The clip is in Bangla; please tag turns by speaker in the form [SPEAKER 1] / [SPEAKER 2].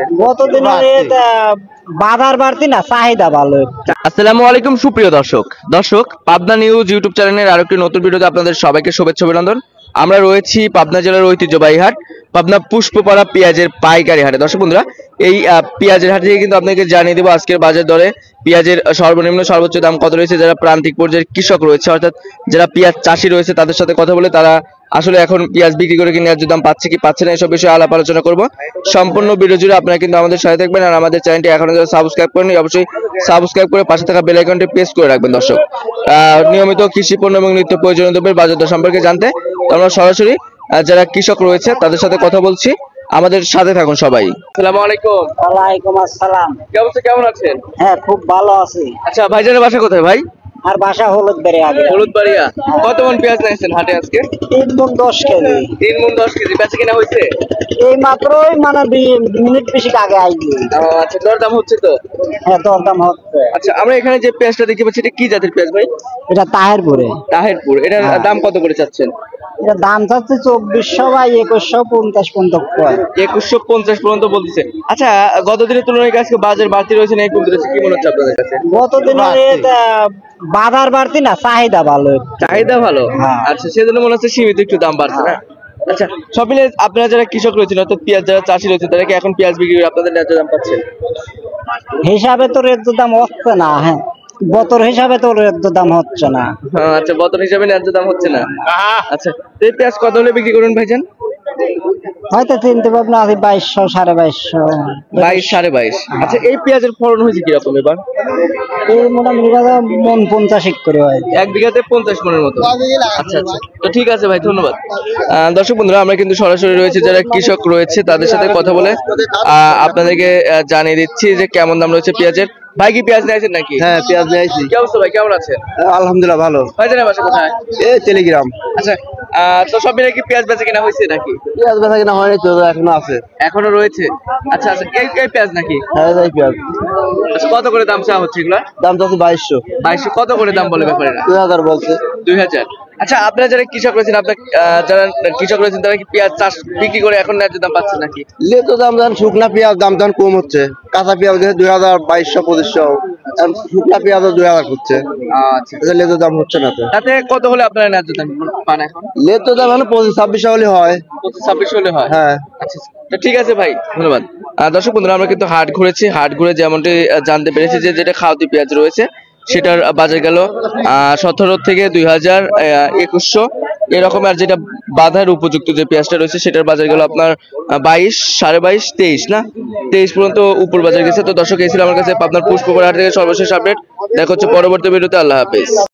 [SPEAKER 1] কাছে
[SPEAKER 2] গতদিনের এটা বাড়তি না চাহিদা ভালো।
[SPEAKER 1] আসসালামু আলাইকুম সুপ্রিয় দর্শক। দর্শক পাবনা নিউজ ইউটিউব চ্যানেলের আরেকটি নতুন ভিডিওতে আপনাদের সবাইকে শুভেচ্ছা অভিনন্দন। আমরা রয়েছি পাবনা জেলার ঐতিহ্যবাহী হাট পাবনা পুষ্পপাড়া পেঁয়াজের পাইকারি হাটে। দর্শক বন্ধুরা এই পেঁয়াজের হাট থেকে কিন্তু আপনাকে জানিয়ে দেবো আজকের বাজার দরে পেঁয়াজের সর্বনিম্ন সর্বোচ্চ দাম কত রয়েছে যারা প্রান্তিক পর্যায়ের কৃষক রয়েছে অর্থাৎ যারা পেঁয়াজ চাষি রয়েছে তাদের সাথে কথা বলে তারা আসলে এখন পেঁয়াজ বিক্রি করে কি ন্যায্য দাম পাচ্ছে কি পাচ্ছে না এসব বিষয়ে আলাপ আলোচনা করব। সম্পূর্ণ ভিডিও জুড়ে আপনারা কিন্তু আমাদের সাথে থাকবেন আর আমাদের চ্যানেলটি এখনও যারা সাবস্ক্রাইব করেনি অবশ্যই সাবস্ক্রাইব করে পাশে থাকা বেল আইকনটি প্রেস করে রাখবেন দর্শক। আহ, নিয়মিত কৃষি পণ্য এবং নিত্য প্রয়োজনীয় দ্রব্যের বাজার দর সম্পর্কে জানতে আমরা সরাসরি যারা কৃষক রয়েছে তাদের সাথে কথা বলছি। আমাদের সাথে থাকুন সবাই। আসসালামু আলাইকুম।
[SPEAKER 2] ওয়ালাইকুম আসসালাম।
[SPEAKER 1] কি অবস্থা? কেমন আছেন?
[SPEAKER 2] হ্যাঁ খুব ভালো আছি।
[SPEAKER 1] আচ্ছা ভাইজানের বাসা কোথায় ভাই?
[SPEAKER 2] আর বাসা হলুদ বেড়ে আগে।
[SPEAKER 1] হলুদ বাড়িয়া। কত মন পেঁয়াজ নিয়েছেন হাটে আজকে?
[SPEAKER 2] তিন মন দশ কেজি।
[SPEAKER 1] তিন মন দশ কেজি। বেচা কিনা হয়েছে?
[SPEAKER 2] এই মাত্রই মানে মিনিট বেশি আগে আইলি।
[SPEAKER 1] আচ্ছা আচ্ছা দরদাম হচ্ছে তো?
[SPEAKER 2] হ্যাঁ দরদাম হচ্ছে।
[SPEAKER 1] আচ্ছা আমরা এখানে যে পেঁয়াজটা দেখতে পাচ্ছি এটা কি জাতের পেঁয়াজ ভাই?
[SPEAKER 2] এটা তাহেরপুরে।
[SPEAKER 1] তাহেরপুর। এটার
[SPEAKER 2] হ্যাঁ।
[SPEAKER 1] দাম কত করে চাচ্ছেন?
[SPEAKER 2] এটা দাম চাচ্ছে চব্বিশশো বা একুশশো পঞ্চাশ পর্যন্ত
[SPEAKER 1] একুশশো পঞ্চাশ পর্যন্ত বলতেছে। আচ্ছা তুলনায় আজকে বাজার বাড়তি রয়েছে না এই কমতে রয়েছে? কি মনে হচ্ছে আপনাদের কাছে?
[SPEAKER 2] গতদিনের এটা বাড়তি না চাহিদা ভালো
[SPEAKER 1] চাহিদা ভালো?
[SPEAKER 2] হ্যাঁ।
[SPEAKER 1] আচ্ছা সেজন্য মনে হচ্ছে সীমিত একটু দাম বাড়ছে না? আচ্ছা সব মিলে আপনারা যারা কৃষক রয়েছেন অর্থাৎ পেঁয়াজ যারা চাষি রয়েছে তারা কি এখন পেঁয়াজ বিক্রি করে আপনাদের ন্যায্য দাম পাচ্ছেন?
[SPEAKER 2] হিসাবে তো রেট দাম হচ্ছে না হ্যাঁ। বতর হিসাবে তো রেট দাম হচ্ছে না।
[SPEAKER 1] হ্যাঁ, আচ্ছা বতর হিসাবে ন্যায্য দাম হচ্ছে না। আচ্ছা এই পেঁয়াজ কত হলে বিক্রি করুন ভাইজান?
[SPEAKER 2] হয়তো চিনতে পারব না বাইশশো সাড়ে বাইশশো।
[SPEAKER 1] বাইশ সাড়ে বাইশ। আচ্ছা এই পেঁয়াজের ফলন হয়েছে কীরকম এবার?
[SPEAKER 2] এই মোটামুটি মন পঞ্চাশ করে হয়।
[SPEAKER 1] এক বিঘাতে পঞ্চাশ মনের মতো। আচ্ছা আচ্ছা। তো ঠিক আছে ভাই ধন্যবাদ। আহ, দর্শক বন্ধুরা আমরা কিন্তু সরাসরি রয়েছে যারা কৃষক রয়েছে তাদের সাথে কথা বলে আহ, আপনাদেরকে জানিয়ে দিচ্ছি যে কেমন দাম রয়েছে পেঁয়াজের। ভাই কি পেঁয়াজ নিয়েছেন নাকি?
[SPEAKER 3] হ্যাঁ পেঁয়াজ নিয়ে আইছি
[SPEAKER 1] কি অবস্থা ভাই? কেমন আছেন?
[SPEAKER 3] আলহামদুলিল্লাহ ভালো।
[SPEAKER 1] ভাই জানেন বাসা কোথায়?
[SPEAKER 3] এই টেলিগ্রাম।
[SPEAKER 1] আচ্ছা তো সব মিলে কি পেঁয়াজ বেচা কিনা হয়েছে নাকি?
[SPEAKER 3] পেঁয়াজ বেচা কিনা হয়নি তো এখনও আছে।
[SPEAKER 1] এখনও রয়েছে? আচ্ছা আচ্ছা এই এই পেঁয়াজ নাকি?
[SPEAKER 3] হ্যাঁ এই পেঁয়াজ।
[SPEAKER 1] আচ্ছা কত করে দাম চাওয়া হচ্ছে এগুলা?
[SPEAKER 3] দাম আছে বাইশশো।
[SPEAKER 1] বাইশশো কত করে দাম বলে ব্যাপারে
[SPEAKER 3] দুই হাজার বলছে।
[SPEAKER 1] দুই হাজার। আচ্ছা আপনারা যারা কৃষক রয়েছেন আপনার যারা কৃষক রয়েছেন তারা কি পেঁয়াজ চাষ বিক্রি করে এখন ন্যায্য দাম পাচ্ছেন নাকি?
[SPEAKER 3] লেতো দাম দাম শুকনা পেঁয়াজ দাম দাম কম হচ্ছে। কাঁচা পেঁয়াজ দুই হাজার বাইশশো পঁচিশশো শুকনা পেঁয়াজ দুই হাজার হচ্ছে।
[SPEAKER 1] আচ্ছা।
[SPEAKER 3] লেতো দাম হচ্ছে না তো।
[SPEAKER 1] তাতে কত হলে আপনারা ন্যায্য দাম পান এখন?
[SPEAKER 3] লেতো দাম মানে পঁচিশ ছাব্বিশ হলে হয়।
[SPEAKER 1] পঁচিশ ছাব্বিশ হলে হয়?
[SPEAKER 3] হ্যাঁ।
[SPEAKER 1] আচ্ছা ঠিক আছে ভাই ধন্যবাদ। দর্শক বন্ধুরা আমরা কিন্তু হাট ঘুরেছি। হাট ঘুরে যেমনটি জানতে পেরেছি যে যেটা খাওয়াতি পেঁয়াজ রয়েছে সেটার বাজার গেল। সতেরো থেকে দুই হাজার একুশশো, এরকম আর যেটা বাধার উপযুক্ত যে পেঁয়াজটা রয়েছে, সেটার বাজার গেল আপনার বাইশ, সাড়ে বাইশ, তেইশ, না? তেইশ পর্যন্ত উপর বাজার গেছে। তো দর্শক এসেছিল আমার কাছে আপনার পুষ্পকর হাট থেকে সর্বশেষ আপডেট। দেখা হচ্ছে পরবর্তী ভিডিওতে। আল্লাহ হাফেজ।